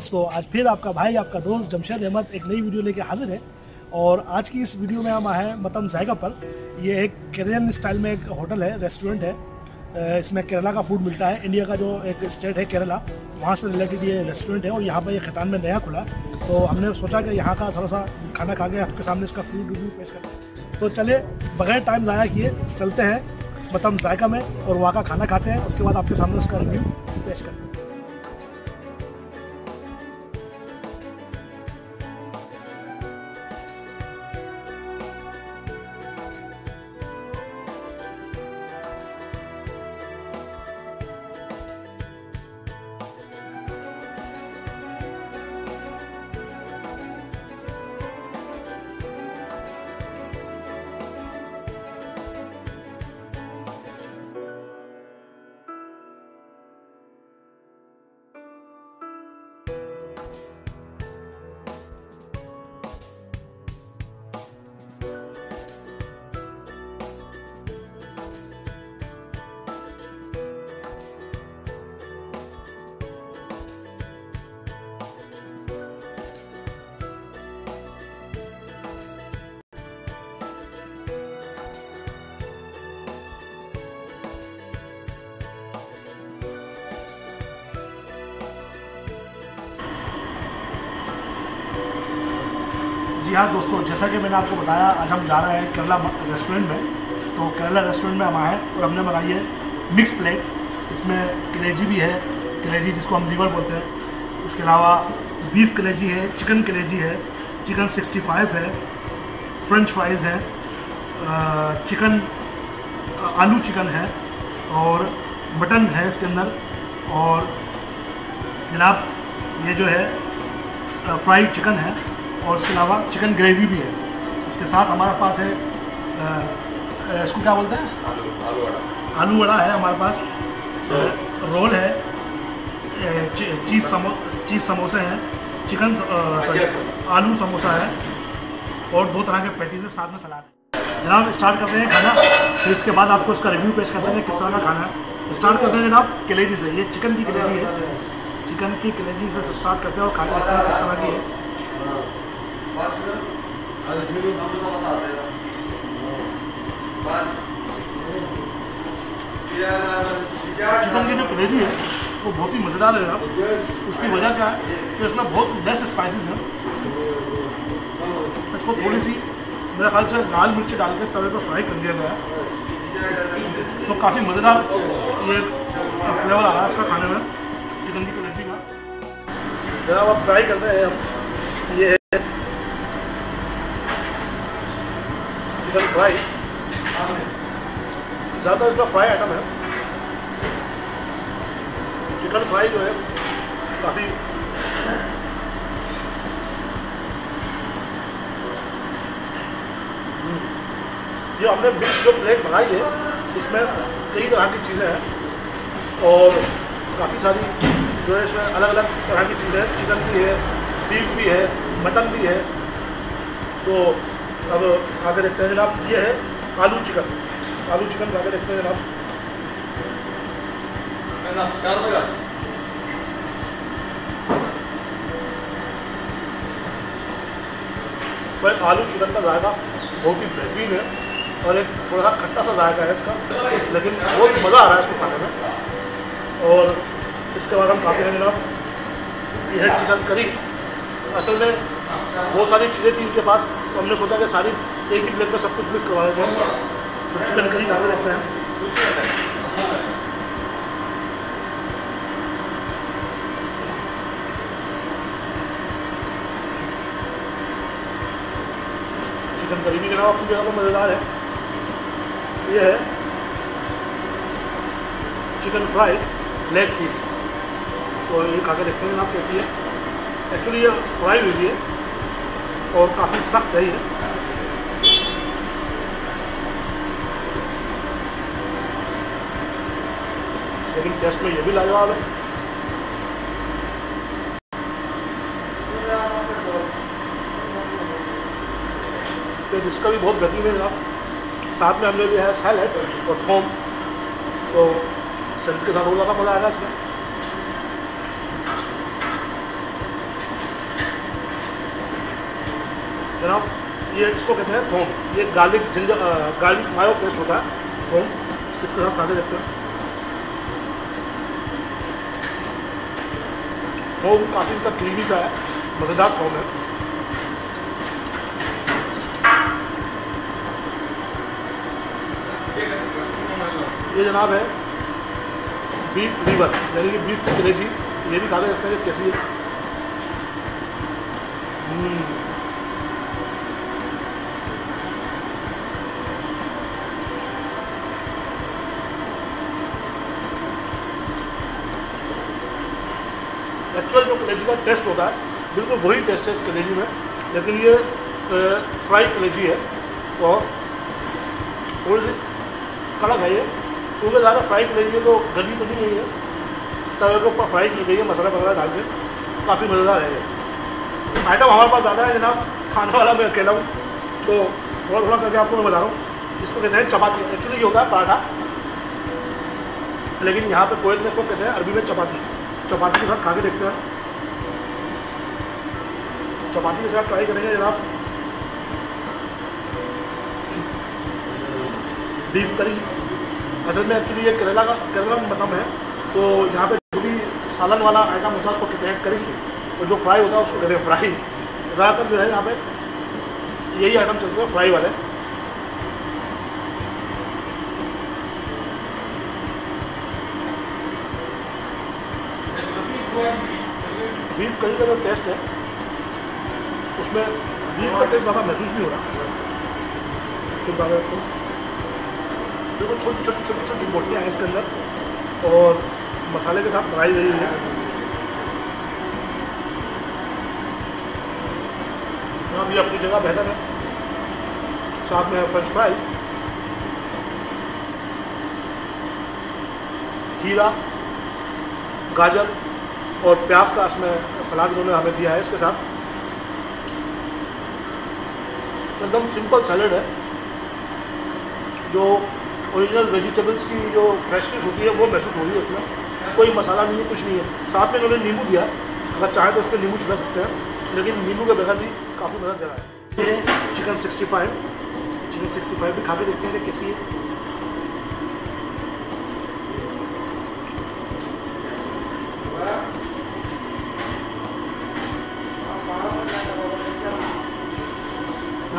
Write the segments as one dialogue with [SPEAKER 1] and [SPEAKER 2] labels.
[SPEAKER 1] दोस्तों आज फिर आपका भाई, आपका दोस्त जमशेद अहमद एक नई वीडियो लेके हाजिर है। और आज की इस वीडियो में हम आए हैं मतम जायका पर। ये एक केरलियन स्टाइल में एक होटल है रेस्टोरेंट है। इसमें केरला का फ़ूड मिलता है इंडिया का जो एक स्टेट है केरला, वहाँ से रिलेटेड ये रेस्टोरेंट है और यहाँ पर ये खैतान में नया खुला। तो हमने सोचा कि यहाँ का थोड़ा सा खाना खा के आपके सामने इसका फ़ूड रिव्यू पेश करते तो चले बगैर टाइम ज़ाया किए चलते हैं मतम जायका में और वहाँ का खाना खाते हैं। उसके बाद आपके सामने उसका रिव्यू पेश करते हैं। जी हाँ दोस्तों, जैसा कि मैंने आपको बताया, आज हम जा रहे हैं केरला रेस्टोरेंट में। तो केरला रेस्टोरेंट में हम आए हैं और हमने मंगाई है मिक्स प्लेट इसमें कलेजी भी है, कलेजी जिसको हम लीवर बोलते हैं। उसके अलावा बीफ कलेजी है चिकन कलेजी है चिकन 65 है फ्रेंच फ्राइज़ है चिकन आलू चिकन है और मटन है इसके अंदर। और जनाब, ये जो है फ्राइड चिकन है। और उसके अलावा चिकन ग्रेवी भी है। उसके साथ हमारे पास है आ, इसको क्या बोलते हैं?
[SPEAKER 2] आलू वड़ा।
[SPEAKER 1] आलू वड़ा है हमारे पास। रोल है। चीज़ समो चीज़ समोसे हैं। चिकन आलू समोसा है। और दो तरह के पैटीज है साथ में सलाद जनाब स्टार्ट करते हैं खाना। फिर इसके बाद आपको इसका रिव्यू पेश करते हैं किस तरह का खाना है। स्टार्ट करते हैं जनाब कलेजी से। ये चिकन की कलेजी है। चिकन की कलेजी से स्टार्ट करते हैं और खाना किस तरह की है। चिकन की जो कलेजी है, वो बहुत ही मज़ेदार है आप उसकी वजह क्या है? कि इसमें बहुत लेस स्पाइसेस हैं। इसको थोड़ी सी मेरे ख्याल से लाल मिर्ची डाल के तवे पर फ्राई कर दिया गया है। तो काफ़ी मज़ेदार ये फ्लेवर आ रहा है इसका खाने में, चिकन की कलेजी का। जरा आप ट्राई करते हैं, ये चिकन फ्राई ज़्यादा इसका फ्राई आइटम है। चिकन फ्राई जो है, काफ़ी ये हमने मिक्स जो प्लेट बनाई है, इसमें कई तरह की चीज़ें हैं और काफ़ी सारी जो है इसमें अलग अलग तरह की चीज़ें हैं। चिकन भी है बीफ भी है मटन भी है। तो अब आगे देखते हैं जनाब ये है आलू चिकन। आलू चिकन के देखते हैं जनाब। पर आलू चिकन का जायका बहुत ही बेहतरीन है और एक थोड़ा सा खट्टा सा जायका है इसका लेकिन बहुत मज़ा आ रहा है इसको खाने में। और इसके बाद हम खाते हैं जनाब ये है चिकन करी। असल में बहुत सारी चीज़ें थी इनके पास हमने सोचा कि सारी एक ही प्लेट में सब कुछ मिक्स करवा देते हैं। तो चिकन करी के देखते हैं। चिकन करी भी जनाब अपनी जगह पर मज़ेदार है। ये है चिकन फ्राई लेग पीस तो ये खा के देखते हैं जनाब कैसी है। एक्चुअली ये फ्राई हुई है। और काफ़ी सख्त है लेकिन टेस्ट में ये भी लाजवाब है तो जिसका भी बहुत गति है जनाब साथ में हमने लिया है सैलड और थोम तो सैलड के साथ और ज़्यादा मज़ा आएगा इसमें। जनाब, ये इसको कहते हैं थोम। ये garlic ginger garlic mayo paste होता है, थोम। इसके साथ खाते देखते हैं। थोम काफ़ी इनका क्रीमी सा है, मज़ेदार थोम है। ये जनाब है बीफ लीवर यानी कि बीफ की कलेजी। ये भी खा सकते हैं कैसी है हम्म। एक्चुअल जो कलेजी का टेस्ट होता है। बिल्कुल वही टेस्ट है कलेजी में। लेकिन ये फ्राई कलेजी है और थोड़ी सी कड़क है ये। क्योंकि ज़्यादा फ्राई कलेजी है तो गली तो नहीं है। तवे के ऊपर फ्राई की गई है, मसाला वगैरह डाल के। काफ़ी मज़ेदार है ये। आइटम हमारे पास ज़्यादा है जनाब, खाने वाला मैं अकेला हूँ। तो थोड़ा थोड़ा करके आपको मैं बता रहा हूँ। इसको कहते हैं चपाती। एक्चुअली ये होता है पराठा। लेकिन यहाँ पे कोयल में को कहते हैं अरबी में चपाती। चपाती के साथ खा के देखते हैं। चपाती के साथ ट्राई करेंगे जनाब। बीफ करी असल में एक्चुअली ये केरला का केरला में मतलब है तो यहाँ पे जो भी सालन वाला आइटम होता है, उसको हैं करी और जो फ्राई होता है, उसको कहते हैं फ्राई ज़्यादातर जो है यहाँ पे यही आइटम चलते हैं फ्राई वाले। बीफ करी का जो टेस्ट है उसमें बीफ का टेस्ट ज़्यादा महसूस नहीं हो रहा देखो छोटी छोटी छोटी छोटी मोटियाँ हैं इसके अंदर और मसाले के साथ बनाई गई है भी अपनी जगह बेहतर है साथ में फ्रेंच फ्राइज खीरा गाजर और प्याज का इसमें सलाद उन्होंने हमें दिया है इसके साथ। एकदम सिंपल सैलड है, जो ओरिजिनल वेजिटेबल्स की जो फ्रेशनेस होती है, वो महसूस हो रही है उसमें। कोई मसाला नहीं है, कुछ नहीं है। साथ में उन्होंने नींबू दिया अगर चाहे तो उस पर नींबू छिड़ा सकते हैं, लेकिन नींबू के बगैर भी काफ़ी मदद दे रहा है चिकन सिक्सटी फाइव चिकन 65 भी खा के देखते हैं कि कैसी है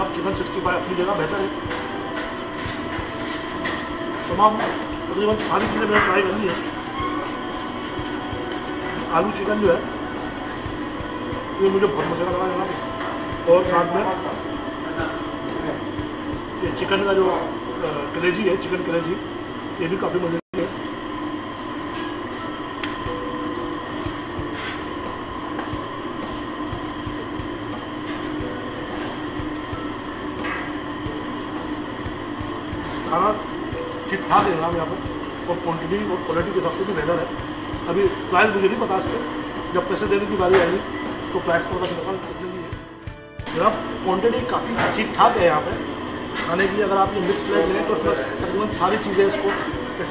[SPEAKER 1] आप चिकन 65 अपनी जगह बेहतर है। तमाम, तकरीबन सारी चीज़ें मैंने ट्राई कर ली है। आलू चिकन जो है, ये मुझे बहुत मज़ा लगा जनाब और साथ में, ये चिकन का जो कलेजी है चिकन कलेजी ये भी काफ़ी मज़े की है खाना ठीक ठाक है जनाब यहाँ पर, और क्वान्टिटी और क्वालिटी के हिसाब से भी बेहतर है। अभी प्राइस मुझे नहीं पता इसके। जब पैसे देने की बारी आएगी तो प्राइस का पता की है। जनाब क्वान्टिटी काफ़ी ठीक ठाक है यहाँ पर खाने की अगर आप ये मिक्स प्लेट लें तो उसमें तकरीबन सारी चीज़ें इसको,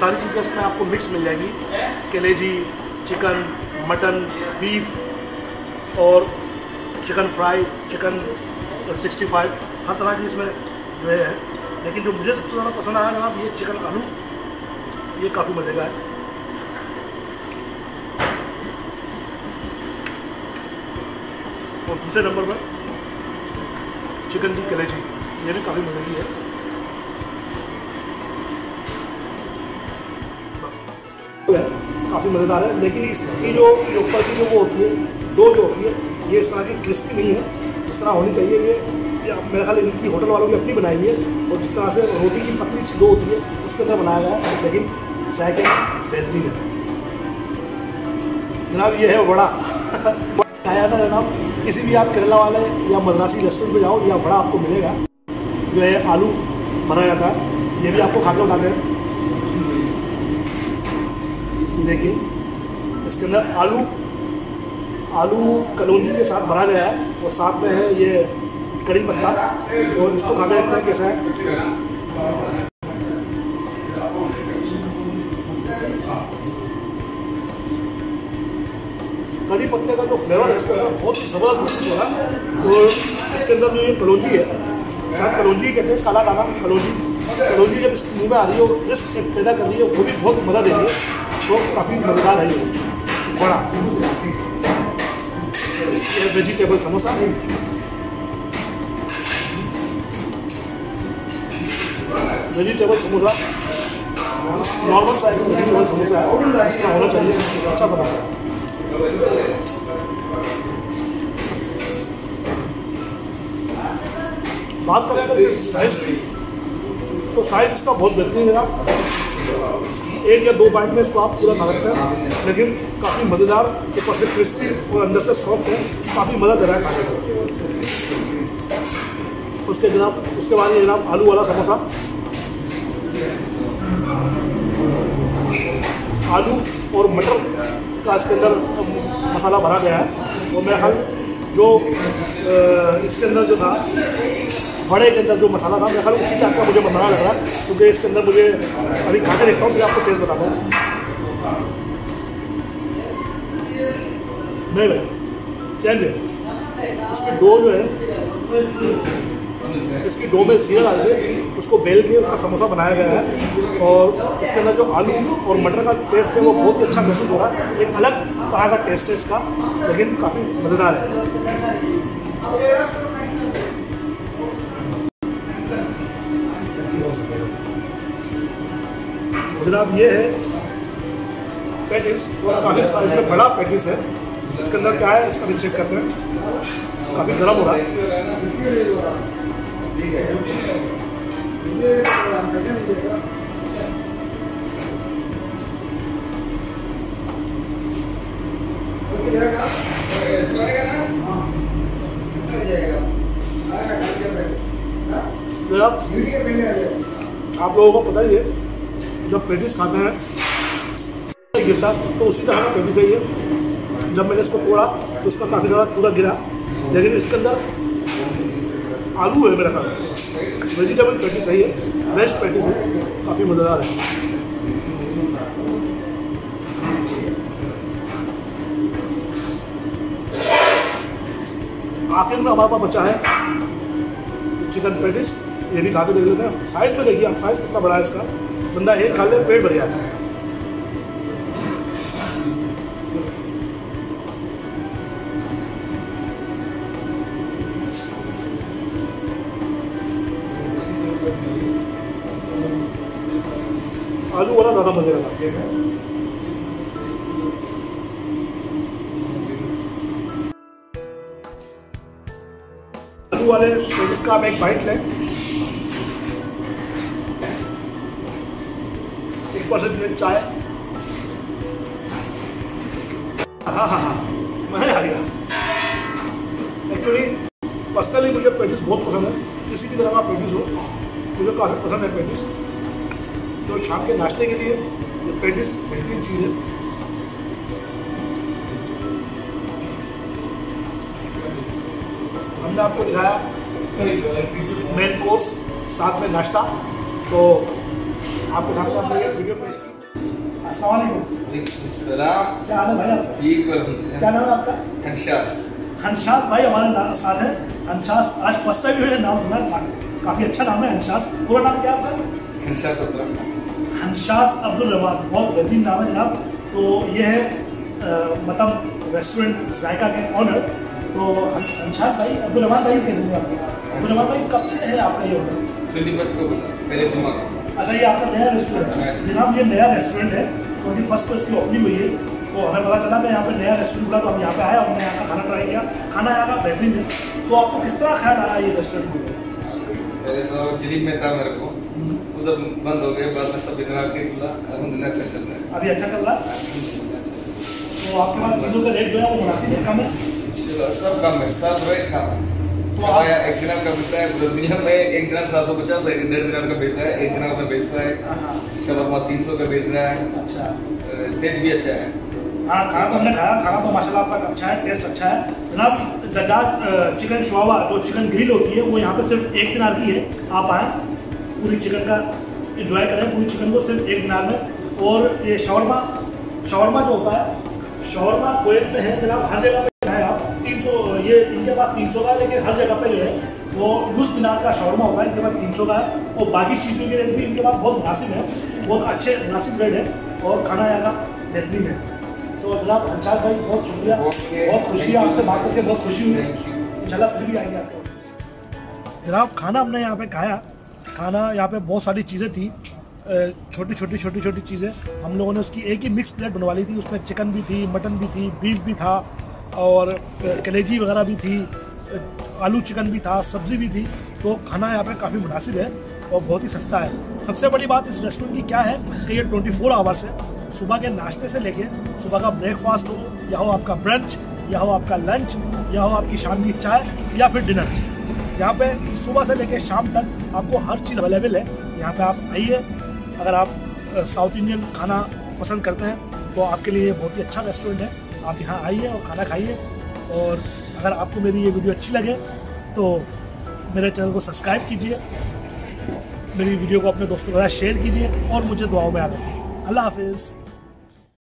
[SPEAKER 1] सारी चीज़ें इसमें आपको मिक्स मिल जाएँगी। कलेजी चिकन मटन बीफ और chicken fry chicken sixty five हर तरह की इसमें जो है लेकिन जो मुझे सबसे ज़्यादा पसंद आया जनाब, ये चिकन आलू। ये काफ़ी मज़े का है। और दूसरे नंबर पर, चिकन की कलेजी। ये भी काफ़ी मज़े की है। काफ़ी मज़ेदार है, लेकिन इसकी जो ऊपर की जो वो होती है, दो जो होती है, ये इस तरह की क्रिस्पी नहीं है। जिस तरह होनी चाहिए, ये मेरे ख्याल इनकी होटल वालों की अपनी बनाई है और जिस तरह से रोटी की पतली सी दो होती है, उसके अंदर बनाया गया है, लेकिन जायके बेहतरीन है। जनाब, ये है वड़ा। खाया था जनाब, किसी भी आप केरला वाले या मद्रासी रेस्टोरेंट पे जाओ, या वड़ा आपको मिलेगा। जो है आलू भरा जाता है ये भी आपको खाकर बताते हैं देखिए, इसके अंदर आलू आलू कलौंजी के साथ भरा गया है, और साथ में है ये कड़ी पत्ता और इसको खा के कैसा है? कड़ी पत्ते का जो फ्लेवर है, इसके बहुत ही ज़बरदस्त महसूस हो रहा है। और इसके अंदर जो ये कलौजी है, शायद कलौजी कहते हैं, काला दाना कलौजी। कलौजी जब इसके मुँह में आ रही है और रिस्क पैदा कर रही है, वो भी बहुत मदद दे रही है। तो काफ़ी मज़ेदार है ये। बड़ा। Vegetable samosa. Vegetable samosa normal size vegetable samosa है इस तरह होना चाहिए अच्छा समोसा है बात करें अगर साइज़ की तो साइज़ इसका बहुत बेहतरीन है आप एक या दो बाइट में इसको आप पूरा खा सकते हैं, लेकिन काफ़ी मज़ेदार, ऊपर से क्रिस्पी और अंदर से सॉफ्ट है, काफ़ी मज़ा दे रहा है खाने में। उसके जनाब, उसके बाद ये जनाब आलू वाला समोसा। आलू और मटर का इसके अंदर मसाला भरा गया है। और मेरा ख्याल जो इसके अंदर जो था बड़े के अंदर जो मसाला था, मेरा ख्याल उसी टाइप का मुझे मसाला लग रहा है, क्योंकि इसके अंदर मुझे अभी खा के देखता हूँ, फिर आपको टेस्ट बताता हूँ। नहीं भाई चेंज है उसकी डो जो है इसकी डो में जीरा डाल के उसको बेल के उसका समोसा बनाया गया है और इसके अंदर जो आलू और मटर का टेस्ट है, वो बहुत ही अच्छा महसूस हो रहा है। एक अलग तरह का टेस्ट है इसका, लेकिन काफ़ी मज़ेदार है। जनाब, ये है पैटिस काफ़ी साइज़ में बड़ा पैटिस है। इसके अंदर क्या है, इसका भी चेक करते हैं। काफ़ी गर्म हो रहा है। आप लोगों को पता ही है, जब पेटिस खाते हैं गिरता तो उसी तरह का पेटिस है जब मैंने इसको तोड़ा तो उसका काफ़ी ज़्यादा चूड़ा गिरा। लेकिन इसके अंदर आलू है मेरा ख्याल। वेजिटेबल पेटिस है ये वेज पेटिस है काफ़ी मज़ेदार है। आखिर में हमारे पास बचा है चिकन पेटिस ये भी खा के देख लेते हैं। साइज़ में देखिए आप साइज़ कितना बड़ा है इसका। बंदा एक खा ले, पेट भर जाता है आप एक बाइट लें। एक परसेंट मिनट चाय। हाँ हाँ हाँ। मज़ा आ गया एक्चुअली पर्सनली मुझे पेटिस बहुत पसंद है। किसी भी तरह का पेटिस हो, मुझे काफ़ी पसंद है पेटिस तो शाम के नाश्ते के लिए ये पेटिस बेहतरीन चीज़ है। हमने आपको दिखाया मेन कोर्स साथ में नाश्ता। तो आपके सामने हमने ये वीडियो पेश की अस्सलाम क्या हाल है भाई आपका?
[SPEAKER 2] ठीक
[SPEAKER 1] क्या नाम है आपका?
[SPEAKER 2] हंशास।
[SPEAKER 1] हंसास भाई हमारे साथ है। हंसास आज फ़र्स्ट टाइम मैंने नाम सुना काफ़ी अच्छा नाम है हंसास पूरा नाम क्या आपका?
[SPEAKER 2] हंशास अब्दुल
[SPEAKER 1] हंसास अब्दुल रहमान। बहुत बेहतरीन नाम है जनाब। तो ये है मतलब रेस्टोरेंट जायका के ऑनर तो हंसास भाई अब्दुल रहमान भाई कह दूँगा अब्दुल रहमान भाई कब से है आपका ये
[SPEAKER 2] ट्वेंटी फ़र्स्ट को बोला पहले जुमा को।
[SPEAKER 1] अच्छा ये आपका नया रेस्टोरेंट है। जनाब ये नया रेस्टोरेंट है। ट्वेंटी फ़र्स्ट को इसकी ओपनिंग हुई है। तो हमें पता चला मैं यहाँ पे नया रेस्टोरेंट खुला तो हम यहाँ पे आए और हमने यहाँ का खाना ट्राई किया। खाना यहाँ का बेहतरीन है। तो आपको किस तरह ख्याल आया ये रेस्टोरेंट खुलने
[SPEAKER 2] पहले तो जिलीब में था मेरे को। उधर बंद हो गया बाद में सब इधर आके खुला अलहमदिल्ला अच्छा चल रहा है।
[SPEAKER 1] अभी अच्छा चल रहा है? तो आपके पास चीज़ों का रेट जो है वो मुनासिब है कम है?
[SPEAKER 2] सब कम है सब रेट कम है। एक दिनार का मिलता है दुनिया में एक दिनार सात सौ पचास एक डेढ़ दिनार का बेचता है एक दिनार का बेचता है।
[SPEAKER 1] हाँ, हाँ,
[SPEAKER 2] शबरमा तीन सौ का बेच रहा है।
[SPEAKER 1] अच्छा।
[SPEAKER 2] टेस्ट भी अच्छा है।
[SPEAKER 1] हाँ खाना तो हमने खाया खाना तो माशाल्लाह आपका अच्छा है टेस्ट अच्छा है। जनाब दजाज चिकन शोवा जो चिकन ग्रिल होती है वो यहाँ पे सिर्फ़ एक दिनार की है। आप आएँ पूरी चिकन का इंजॉय करें पूरी चिकन को सिर्फ़ एक दिनार में। और ये शवरमा शवरमा जो होता है शवरमा कोएत में है जनाब हर जगह पे है तीन सौ ये इनके पास तीन सौ का है लेकिन हर जगह पे जो है वो लुस दिनार का शॉर्मा होगा इनके पास तीन सौ का है। और बाकी चीज़ों के रेट भी इनके पास बहुत मुनासिब है बहुत अच्छे मुनासिब रेट है और खाना यहाँ का बेहतरीन है। तो जनाब अंचार भाई बहुत शुक्रिया। बहुत खुशी है आपसे बात करके बहुत खुशी हुई. इंशाल्लाह फिर भी आएँगे आपको। जनाब खाना हमने यहाँ पे खाया। खाना यहाँ पे बहुत सारी चीज़ें थी। छोटी छोटी छोटी छोटी चीज़ें। हम लोगों ने उसकी एक ही मिक्स प्लेट बनवा ली थी। उसमें चिकन भी थी मटन भी थी बीफ भी था। और कलेजी वगैरह भी थी आलू चिकन भी था, सब्ज़ी भी थी तो खाना यहाँ पे काफ़ी मुनासिब है और बहुत ही सस्ता है। सबसे बड़ी बात इस रेस्टोरेंट की क्या है कि ये 24 फोर आवर्स है। सुबह के नाश्ते से लेके सुबह का ब्रेकफास्ट हो, या हो आपका ब्रंच या हो आपका लंच या हो आपकी शाम की चाय, या फिर डिनर यहाँ पे सुबह से लेके शाम तक आपको हर चीज़ अवेलेबल है। यहाँ पे आप आइए, अगर आप साउथ इंडियन खाना पसंद करते हैं तो आपके लिए बहुत ही अच्छा रेस्टोरेंट है। आप यहाँ आइए और खाना खाइए। और अगर आपको मेरी ये वीडियो अच्छी लगे तो मेरे चैनल को सब्सक्राइब कीजिए। मेरी वीडियो को अपने दोस्तों के साथ शेयर कीजिए और मुझे दुआओं में याद रखिए। अल्लाह हाफिज़।